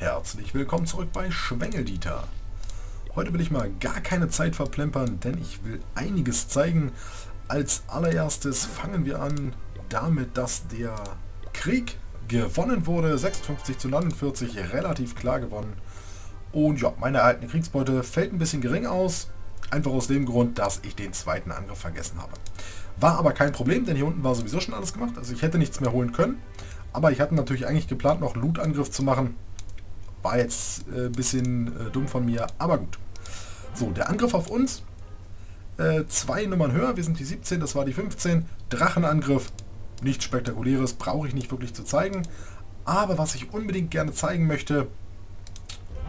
Herzlich willkommen zurück bei Schwengeldieter. Heute will ich mal gar keine Zeit verplempern, denn ich will einiges zeigen. Als allererstes fangen wir an damit, dass der Krieg gewonnen wurde. 56 zu 49, relativ klar gewonnen. Und ja, meine erhaltene Kriegsbeute fällt ein bisschen gering aus. Einfach aus dem Grund, dass ich den zweiten Angriff vergessen habe. War aber kein Problem, denn hier unten war sowieso schon alles gemacht. Also ich hätte nichts mehr holen können. Aber ich hatte natürlich eigentlich geplant, noch Loot-Angriff zu machen. War jetzt ein äh, bisschen äh, dumm von mir, aber gut. So, der Angriff auf uns. Äh, zwei Nummern höher, wir sind die 17, das war die 15. Drachenangriff, nichts Spektakuläres, brauche ich nicht wirklich zu zeigen. Aber was ich unbedingt gerne zeigen möchte,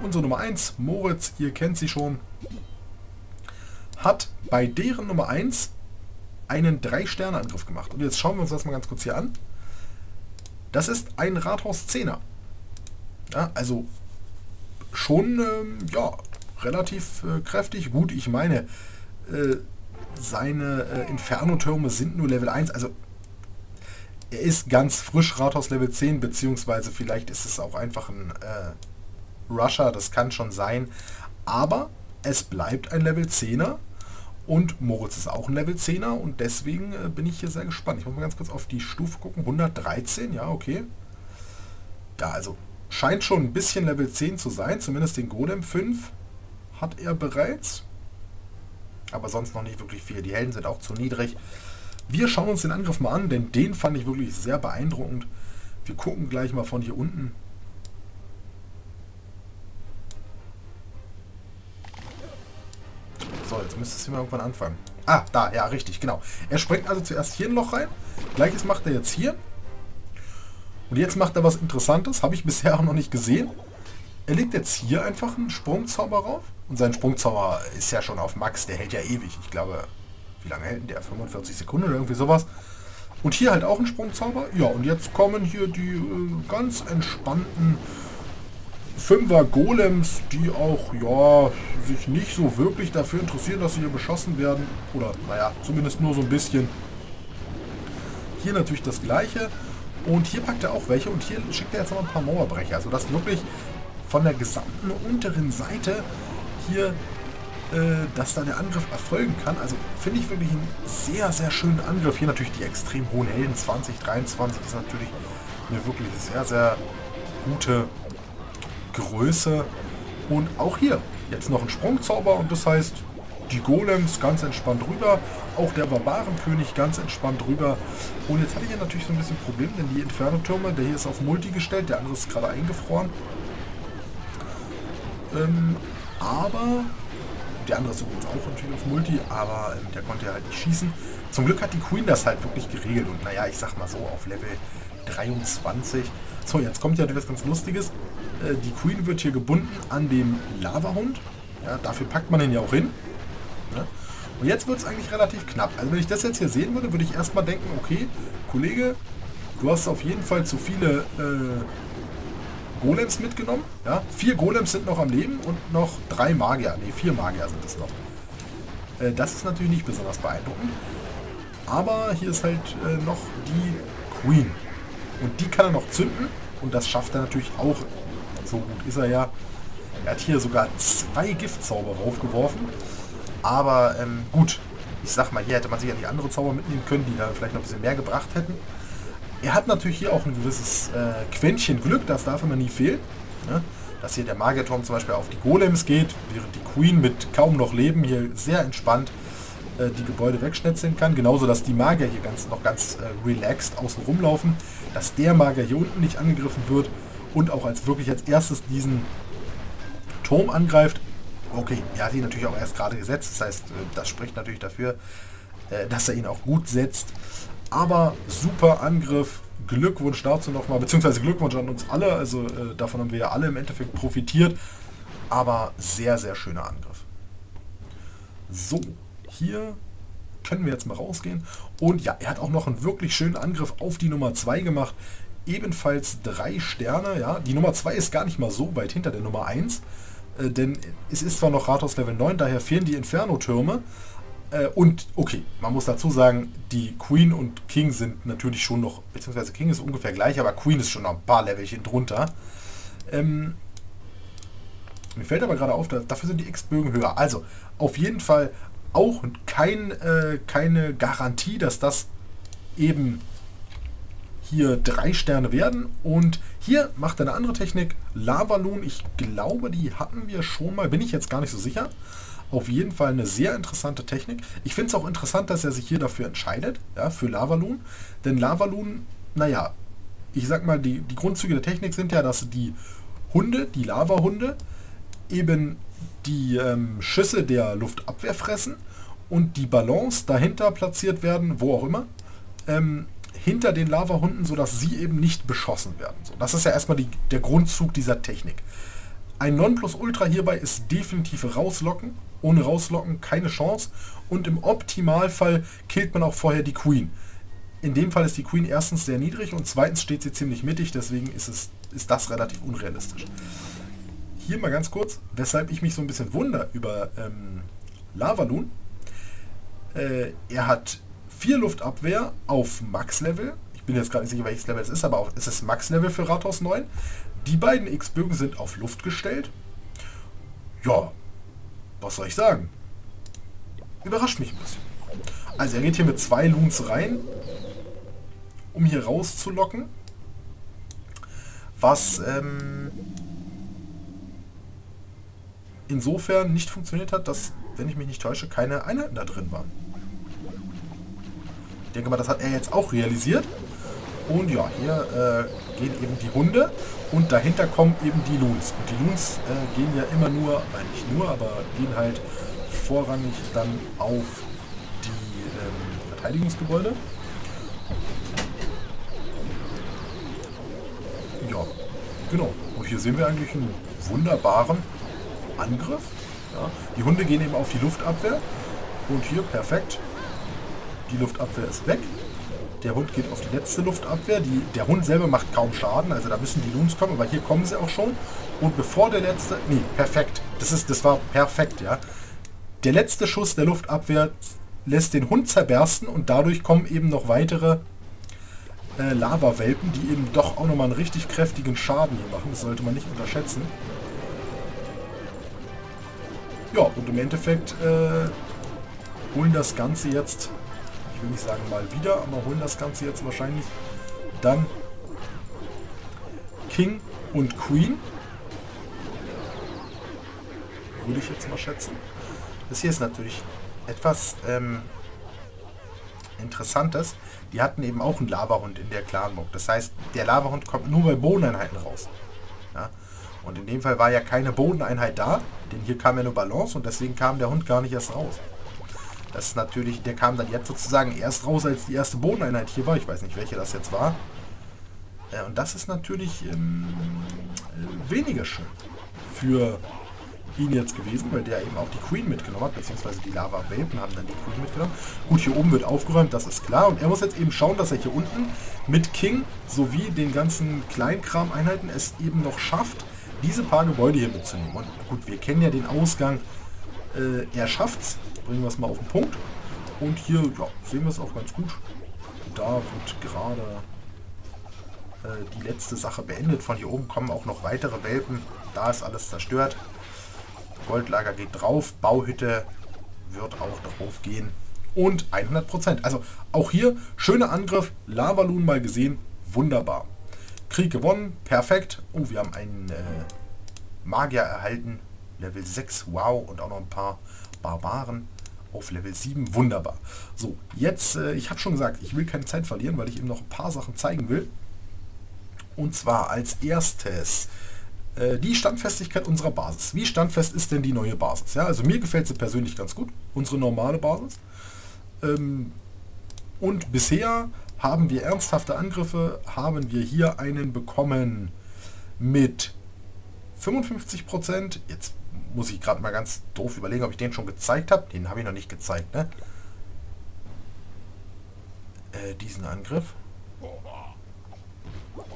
unsere Nummer 1, Moritz, ihr kennt sie schon, hat bei deren Nummer 1 einen 3-Sterne-Angriff gemacht. Und jetzt schauen wir uns das mal ganz kurz hier an. Das ist ein Rathaus 10er. Ja, also schon ähm, ja, relativ äh, kräftig. Gut, ich meine, äh, seine äh, Inferno-Türme sind nur Level 1. Also er ist ganz frisch Rathaus Level 10, beziehungsweise vielleicht ist es auch einfach ein äh, Rusher, das kann schon sein. Aber es bleibt ein Level 10er und Moritz ist auch ein Level 10er und deswegen äh, bin ich hier sehr gespannt. Ich muss mal ganz kurz auf die Stufe gucken. 113, ja, okay. Ja, also scheint schon ein bisschen Level 10 zu sein. Zumindest den Golem 5 hat er bereits. Aber sonst noch nicht wirklich viel. Die Helden sind auch zu niedrig. Wir schauen uns den Angriff mal an, denn den fand ich wirklich sehr beeindruckend. Wir gucken gleich mal von hier unten. So, jetzt müsste es hier mal irgendwann anfangen. Ah, da, ja, richtig, genau. Er springt also zuerst hier ein Loch rein. Gleiches macht er jetzt hier. Und jetzt macht er was Interessantes. Habe ich bisher auch noch nicht gesehen. Er legt jetzt hier einfach einen Sprungzauber rauf. Und sein Sprungzauber ist ja schon auf Max. Der hält ja ewig. Ich glaube, wie lange hält der? 45 Sekunden oder irgendwie sowas. Und hier halt auch ein Sprungzauber. Ja, und jetzt kommen hier die äh, ganz entspannten Fünfer Golems, die auch, ja, sich nicht so wirklich dafür interessieren, dass sie hier beschossen werden. Oder, naja, zumindest nur so ein bisschen. Hier natürlich das gleiche. Und hier packt er auch welche. Und hier schickt er jetzt noch ein paar Mauerbrecher. Das wirklich von der gesamten unteren Seite hier, äh, dass da der Angriff erfolgen kann. Also finde ich wirklich einen sehr, sehr schönen Angriff. Hier natürlich die extrem hohen Helden. 2023 ist natürlich eine wirklich sehr, sehr gute Größe. Und auch hier jetzt noch ein Sprungzauber und das heißt, die Golems ganz entspannt rüber, auch der Barbarenkönig ganz entspannt rüber. Und jetzt hatte ich ja natürlich so ein bisschen Problem, denn die Inferno-Türme, der hier ist auf Multi gestellt, der andere ist gerade eingefroren. Ähm, aber, der andere ist übrigens auch natürlich auf Multi, aber ähm, der konnte ja halt nicht schießen. Zum Glück hat die Queen das halt wirklich geregelt und naja, ich sag mal so, auf Level 23. So, jetzt kommt ja etwas ganz Lustiges. Äh, die Queen wird hier gebunden an dem Lavahund. Ja, dafür packt man ihn ja auch hin. Ja. Und jetzt wird es eigentlich relativ knapp. Also wenn ich das jetzt hier sehen würde, würde ich erstmal denken, okay, Kollege, du hast auf jeden Fall zu viele äh, Golems mitgenommen. Ja, vier Golems sind noch am Leben und noch drei Magier. Ne, vier Magier sind es noch. Äh, das ist natürlich nicht besonders beeindruckend. Aber hier ist halt äh, noch die Queen. Und die kann er noch zünden. Und das schafft er natürlich auch. So gut ist er ja. Er hat hier sogar zwei Giftzauber raufgeworfen. Aber ähm, gut, ich sag mal, hier hätte man sicherlich andere Zauber mitnehmen können, die da vielleicht noch ein bisschen mehr gebracht hätten. Er hat natürlich hier auch ein gewisses äh, Quäntchen Glück, das darf immer nie fehlen. Ne? Dass hier der Magierturm zum Beispiel auf die Golems geht, während die Queen mit kaum noch Leben hier sehr entspannt äh, die Gebäude wegschnetzeln kann. Genauso, dass die Magier hier ganz, noch ganz äh, relaxed außen rumlaufen, dass der Magier hier unten nicht angegriffen wird und auch als wirklich als erstes diesen Turm angreift. Okay, er hat ihn natürlich auch erst gerade gesetzt, das heißt, äh, das spricht natürlich dafür, äh, dass er ihn auch gut setzt. Aber super Angriff, Glückwunsch dazu nochmal, beziehungsweise Glückwunsch an uns alle, also äh, davon haben wir ja alle im Endeffekt profitiert. Aber sehr, sehr schöner Angriff. So, hier können wir jetzt mal rausgehen. Und ja, er hat auch noch einen wirklich schönen Angriff auf die Nummer 2 gemacht. Ebenfalls drei Sterne. Ja, Die Nummer 2 ist gar nicht mal so weit hinter der Nummer 1. Äh, denn es ist zwar noch Rathaus Level 9, daher fehlen die Inferno-Türme. Äh, und okay, man muss dazu sagen, die Queen und King sind natürlich schon noch, beziehungsweise King ist ungefähr gleich, aber Queen ist schon noch ein paar Levelchen drunter. Ähm, Mir fällt aber gerade auf, dafür sind die X-Bögen höher. Also, auf jeden Fall auch kein, äh, keine Garantie, dass das eben hier drei Sterne werden. Und hier macht er eine andere Technik. Lavaloon, ich glaube, die hatten wir schon mal, bin ich jetzt gar nicht so sicher. Auf jeden Fall eine sehr interessante Technik. Ich finde es auch interessant, dass er sich hier dafür entscheidet, ja, für Lavaloon. Denn Lavaloon, naja, ich sag mal, die, die Grundzüge der Technik sind ja, dass die Hunde, die Lavahunde, eben die ähm, Schüsse der Luftabwehr fressen und die Ballons dahinter platziert werden, wo auch immer, ähm, hinter den Lavahunden, sodass sie eben nicht beschossen werden. So, das ist ja erstmal die, der Grundzug dieser Technik. Ein Nonplusultra hierbei ist definitiv rauslocken. Ohne rauslocken keine Chance. Und im Optimalfall killt man auch vorher die Queen. In dem Fall ist die Queen erstens sehr niedrig und zweitens steht sie ziemlich mittig, deswegen ist, es, ist das relativ unrealistisch. Hier mal ganz kurz, weshalb ich mich so ein bisschen wundere über ähm, Lavaloon. Äh, er hat 4 Luftabwehr auf Max-Level. Ich bin jetzt gar nicht sicher, welches Level es ist, aber auch, es ist Max-Level für Rathaus 9. Die beiden X-Bögen sind auf Luft gestellt. Ja, was soll ich sagen? Überrascht mich ein bisschen. Also er geht hier mit zwei Loons rein, um hier rauszulocken. Was ähm, insofern nicht funktioniert hat, dass, wenn ich mich nicht täusche, keine Einheiten da drin waren. Denke mal, das hat er jetzt auch realisiert. Und ja, hier äh, gehen eben die Hunde und dahinter kommen eben die Loons. Und die Loons äh, gehen ja immer nur, nein nicht nur, aber gehen halt vorrangig dann auf die ähm, Verteidigungsgebäude. Ja, genau. Und hier sehen wir eigentlich einen wunderbaren Angriff. Ja. Die Hunde gehen eben auf die Luftabwehr. Und hier perfekt. Die Luftabwehr ist weg. Der Hund geht auf die letzte Luftabwehr. Die, der Hund selber macht kaum Schaden, also da müssen die Loons kommen, aber hier kommen sie auch schon. Und bevor der letzte... Nee, perfekt. Das, ist, das war perfekt, ja. Der letzte Schuss der Luftabwehr lässt den Hund zerbersten und dadurch kommen eben noch weitere äh, Lava-Welpen, die eben doch auch nochmal einen richtig kräftigen Schaden hier machen. Das sollte man nicht unterschätzen. Ja, und im Endeffekt äh, holen das Ganze jetzt ich will nicht sagen mal wieder, aber holen das Ganze jetzt wahrscheinlich dann King und Queen. Würde ich jetzt mal schätzen. Das hier ist natürlich etwas ähm, Interessantes. Die hatten eben auch einen Lavahund in der Clanburg. Das heißt, der Lavahund kommt nur bei Bodeneinheiten raus. Ja? Und in dem Fall war ja keine Bodeneinheit da, denn hier kam ja nur Balance und deswegen kam der Hund gar nicht erst raus. Das ist natürlich, der kam dann jetzt sozusagen erst raus, als die erste Bodeneinheit hier war. Ich weiß nicht, welche das jetzt war. Äh, und das ist natürlich ähm, äh, weniger schön für ihn jetzt gewesen, weil der eben auch die Queen mitgenommen hat, beziehungsweise die Lava Welpen haben dann die Queen mitgenommen. Gut, hier oben wird aufgeräumt, das ist klar. Und er muss jetzt eben schauen, dass er hier unten mit King sowie den ganzen Kleinkram-Einheiten es eben noch schafft, diese paar Gebäude hier mitzunehmen. Und gut, wir kennen ja den Ausgang. Äh, er schafft's, bringen wir es mal auf den Punkt. Und hier ja, sehen wir es auch ganz gut. Da wird gerade äh, die letzte Sache beendet. Von hier oben kommen auch noch weitere Welpen. Da ist alles zerstört. Goldlager geht drauf. Bauhütte wird auch drauf gehen. Und 100%. Also auch hier schöner Angriff. Lavaloon mal gesehen. Wunderbar. Krieg gewonnen. Perfekt. Oh, wir haben einen äh, Magier erhalten. Level 6. Wow. Und auch noch ein paar Barbaren auf Level 7. Wunderbar. So, jetzt, äh, ich habe schon gesagt, ich will keine Zeit verlieren, weil ich eben noch ein paar Sachen zeigen will. Und zwar als erstes äh, die Standfestigkeit unserer Basis. Wie standfest ist denn die neue Basis? Ja, also mir gefällt sie persönlich ganz gut, unsere normale Basis. Ähm, und bisher haben wir ernsthafte Angriffe, haben wir hier einen bekommen mit 55%. Jetzt muss ich gerade mal ganz doof überlegen, ob ich den schon gezeigt habe. Den habe ich noch nicht gezeigt, ne? Äh, diesen Angriff.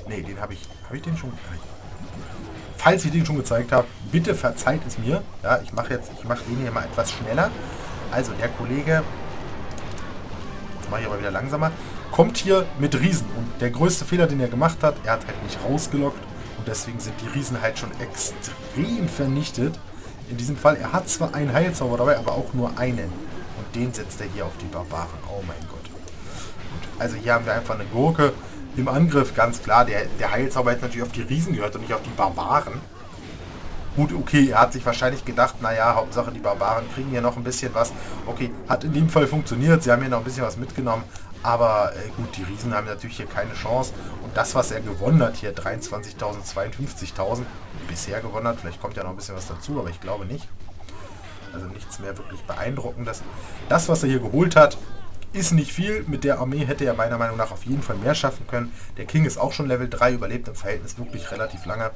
Ne, den habe ich... Habe ich den schon... Falls ich den schon gezeigt habe, bitte verzeiht es mir. Ja, ich mache jetzt... Ich mache den hier mal etwas schneller. Also, der Kollege... Jetzt mache ich aber wieder langsamer. Kommt hier mit Riesen. Und der größte Fehler, den er gemacht hat, er hat halt nicht rausgelockt Und deswegen sind die Riesen halt schon extrem vernichtet. In diesem Fall, er hat zwar einen Heilzauber dabei, aber auch nur einen. Und den setzt er hier auf die Barbaren. Oh mein Gott. Gut, also hier haben wir einfach eine Gurke im Angriff, ganz klar. Der, der Heilzauber hat natürlich auf die Riesen gehört und nicht auf die Barbaren. Gut, okay, er hat sich wahrscheinlich gedacht, naja, Hauptsache die Barbaren kriegen hier noch ein bisschen was. Okay, hat in dem Fall funktioniert, sie haben hier noch ein bisschen was mitgenommen. Aber äh, gut, die Riesen haben natürlich hier keine Chance. Und das, was er gewonnen hat, hier 23.000, 52.000, bisher gewonnen hat, vielleicht kommt ja noch ein bisschen was dazu, aber ich glaube nicht. Also nichts mehr wirklich beeindruckendes. Das, was er hier geholt hat, ist nicht viel. Mit der Armee hätte er meiner Meinung nach auf jeden Fall mehr schaffen können. Der King ist auch schon Level 3, überlebt im Verhältnis wirklich relativ lange.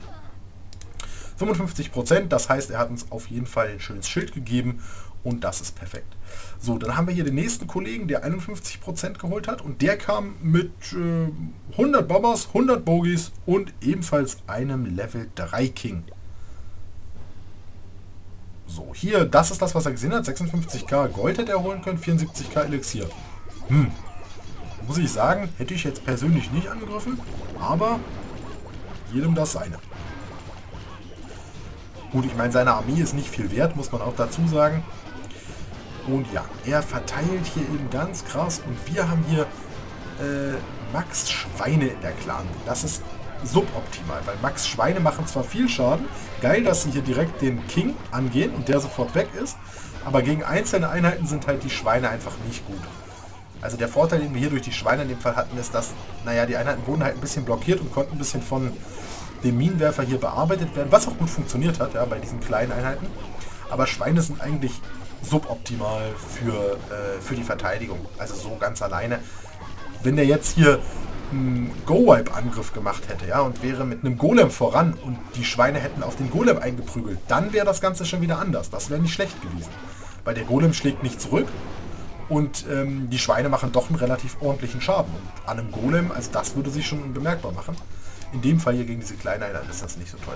55 Prozent, das heißt, er hat uns auf jeden Fall ein schönes Schild gegeben und das ist perfekt. So, dann haben wir hier den nächsten Kollegen, der 51 Prozent geholt hat und der kam mit äh, 100 Bobbers, 100 Bogies und ebenfalls einem Level 3 King. So, hier, das ist das, was er gesehen hat. 56k Gold hätte er holen können, 74k Elixier. Hm. Muss ich sagen, hätte ich jetzt persönlich nicht angegriffen, aber jedem das seine. Gut, ich meine, seine Armee ist nicht viel wert, muss man auch dazu sagen. Und ja, er verteilt hier eben ganz krass. Und wir haben hier äh, Max Schweine in der Clan. Das ist suboptimal, weil Max Schweine machen zwar viel Schaden. Geil, dass sie hier direkt den King angehen und der sofort weg ist. Aber gegen einzelne Einheiten sind halt die Schweine einfach nicht gut. Also der Vorteil, den wir hier durch die Schweine in dem Fall hatten, ist, dass, naja, die Einheiten wurden halt ein bisschen blockiert und konnten ein bisschen von dem Minenwerfer hier bearbeitet werden, was auch gut funktioniert hat, ja, bei diesen kleinen Einheiten. Aber Schweine sind eigentlich suboptimal für, äh, für die Verteidigung. Also so ganz alleine. Wenn der jetzt hier einen Go-Wipe-Angriff gemacht hätte, ja, und wäre mit einem Golem voran und die Schweine hätten auf den Golem eingeprügelt, dann wäre das Ganze schon wieder anders. Das wäre nicht schlecht gewesen. Weil der Golem schlägt nicht zurück und ähm, die Schweine machen doch einen relativ ordentlichen Schaden. Und an einem Golem, also das würde sich schon bemerkbar machen. In dem Fall hier gegen diese Kleineinheiten ist das nicht so toll.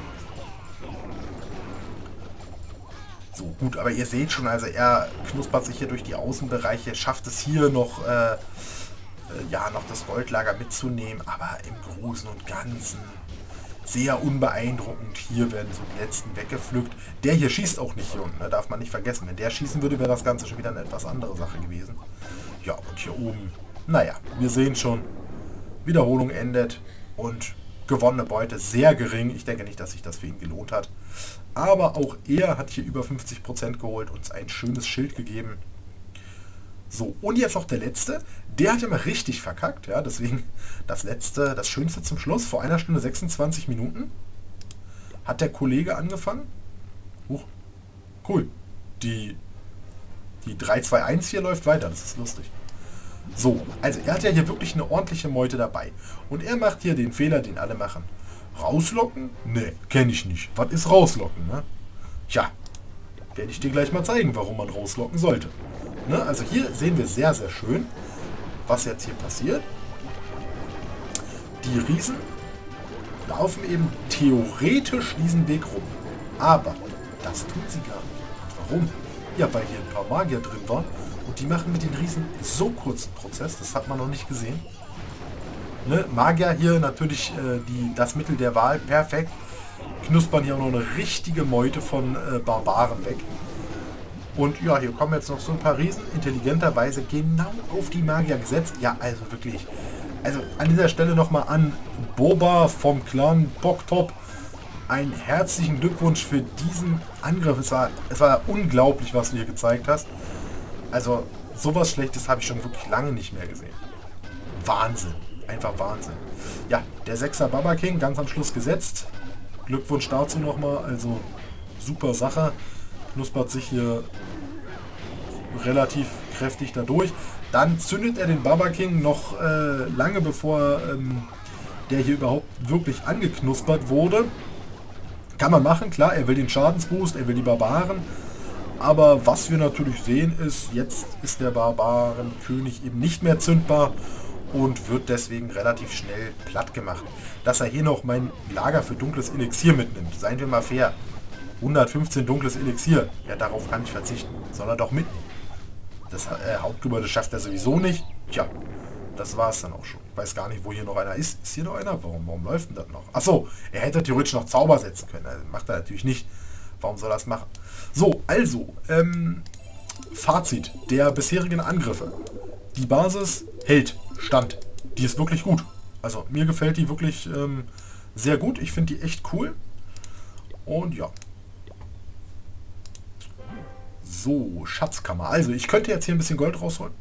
So, gut, aber ihr seht schon, also er knuspert sich hier durch die Außenbereiche, schafft es hier noch, äh, äh, ja, noch das Goldlager mitzunehmen, aber im Großen und Ganzen sehr unbeeindruckend. Hier werden so die letzten weggepflückt. Der hier schießt auch nicht hier unten, ne, darf man nicht vergessen. Wenn der schießen würde, wäre das Ganze schon wieder eine etwas andere Sache gewesen. Ja, und hier oben, naja, wir sehen schon, Wiederholung endet und gewonnene Beute sehr gering. Ich denke nicht, dass sich das für ihn gelohnt hat. Aber auch er hat hier über 50% geholt, uns ein schönes Schild gegeben. So, und jetzt noch der letzte. Der hat ja mal richtig verkackt. Ja, deswegen das letzte, das schönste zum Schluss. Vor einer Stunde 26 Minuten hat der Kollege angefangen. Huch, cool. Die, die 3-2-1 hier läuft weiter. Das ist lustig. So, also er hat ja hier wirklich eine ordentliche Meute dabei. Und er macht hier den Fehler, den alle machen. Rauslocken? Ne, kenne ich nicht. Was ist rauslocken, ne? Tja, werde ich dir gleich mal zeigen, warum man rauslocken sollte. Ne? Also hier sehen wir sehr, sehr schön, was jetzt hier passiert. Die Riesen laufen eben theoretisch diesen Weg rum. Aber das tun sie gar nicht. Warum? Ja, weil hier ein paar Magier drin waren und die machen mit den Riesen so kurzen Prozess, das hat man noch nicht gesehen. Ne? Magier hier natürlich äh, die, das Mittel der Wahl, perfekt. Knuspern hier auch noch eine richtige Meute von äh, Barbaren weg. Und ja, hier kommen jetzt noch so ein paar Riesen, intelligenterweise genau auf die Magier gesetzt. Ja, also wirklich. Also an dieser Stelle nochmal an Boba vom Clan Boktop. Einen herzlichen Glückwunsch für diesen Angriff. Es war, es war unglaublich, was du hier gezeigt hast. Also sowas Schlechtes habe ich schon wirklich lange nicht mehr gesehen. Wahnsinn. Einfach Wahnsinn. Ja, der 6er Baba King ganz am Schluss gesetzt. Glückwunsch dazu nochmal. Also super Sache. Knuspert sich hier relativ kräftig dadurch. Dann zündet er den Baba King noch äh, lange bevor ähm, der hier überhaupt wirklich angeknuspert wurde. Kann man machen, klar, er will den Schadensboost, er will die Barbaren. Aber was wir natürlich sehen ist, jetzt ist der Barbarenkönig eben nicht mehr zündbar und wird deswegen relativ schnell platt gemacht. Dass er hier noch mein Lager für dunkles Elixier mitnimmt, seien wir mal fair. 115 dunkles Elixier, ja darauf kann ich verzichten. Soll er doch mitnehmen. Das äh, Hauptgebäude schafft er sowieso nicht. Tja, Das war es dann auch schon. Ich weiß gar nicht, wo hier noch einer ist. Ist hier noch einer? Warum, warum läuft denn das noch? Achso, er hätte theoretisch noch Zauber setzen können. Also macht er natürlich nicht. Warum soll er das machen? So, also, ähm, Fazit der bisherigen Angriffe. Die Basis hält, stand. Die ist wirklich gut. Also mir gefällt die wirklich ähm, sehr gut. Ich finde die echt cool. Und ja. So, Schatzkammer. Also ich könnte jetzt hier ein bisschen Gold rausholen.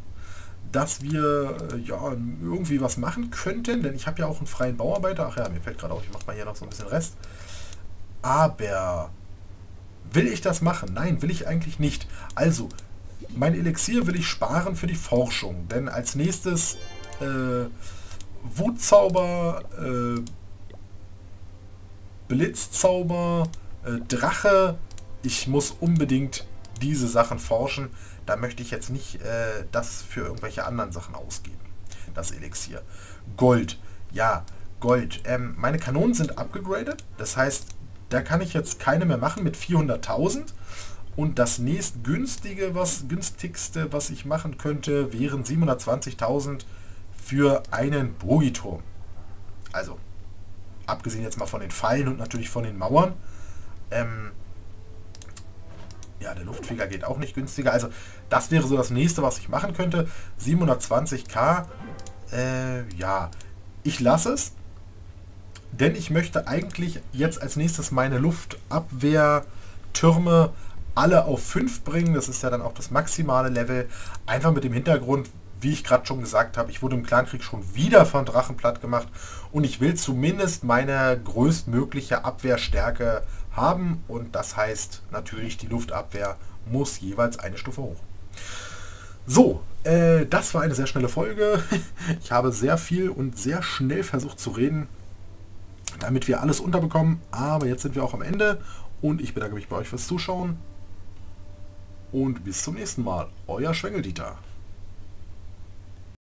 Dass wir äh, ja irgendwie was machen könnten. Denn ich habe ja auch einen freien Bauarbeiter. Ach ja, mir fällt gerade auf, ich mache mal hier noch so ein bisschen Rest. Aber will ich das machen? Nein, will ich eigentlich nicht. Also, mein Elixier will ich sparen für die Forschung. Denn als nächstes äh, Wutzauber, äh, Blitzzauber, äh, Drache. Ich muss unbedingt diese Sachen forschen. Da möchte ich jetzt nicht äh, das für irgendwelche anderen Sachen ausgeben. Das Elixier. Gold. Ja, Gold. Ähm, meine Kanonen sind abgegradet. Das heißt, da kann ich jetzt keine mehr machen mit 400.000. Und das nächst günstige, was günstigste, was ich machen könnte, wären 720.000 für einen Bogiturm. Also, abgesehen jetzt mal von den Pfeilen und natürlich von den Mauern. Ähm, ja, der Luftfeger geht auch nicht günstiger. Also, das wäre so das nächste, was ich machen könnte. 720k, äh, ja, ich lasse es. Denn ich möchte eigentlich jetzt als nächstes meine Luftabwehrtürme alle auf 5 bringen. Das ist ja dann auch das maximale Level. Einfach mit dem Hintergrund, wie ich gerade schon gesagt habe, ich wurde im Clankrieg schon wieder von Drachen platt gemacht und ich will zumindest meine größtmögliche Abwehrstärke haben und das heißt natürlich, die Luftabwehr muss jeweils eine Stufe hoch. So, äh, das war eine sehr schnelle Folge. Ich habe sehr viel und sehr schnell versucht zu reden, damit wir alles unterbekommen, aber jetzt sind wir auch am Ende und ich bedanke mich bei euch fürs Zuschauen und bis zum nächsten Mal. Euer Schwengeldieter.